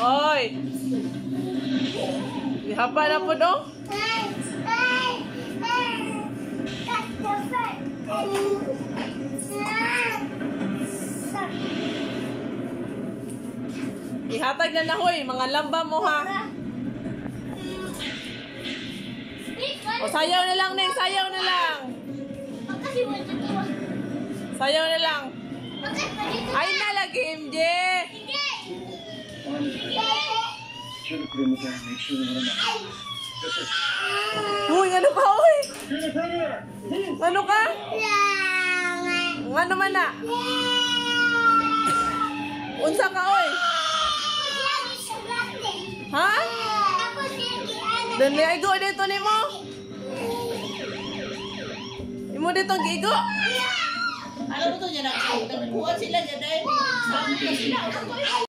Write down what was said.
Oy. Ihapa na po dong. Ihatag na na hoy, mga lamba mo ha. O sayaw na lang ning, sayaw na lang. Sayaw na lang. Ay na lagi MJ. Uy, ano ka uy? Ano ka? Ano man na? Unsa ka uy? Ha? Dali ay go dito nimo. Imo dito gigo. Alam mo to, yan ang kautang. Kuha sila dyan dahil. Saan mo sila?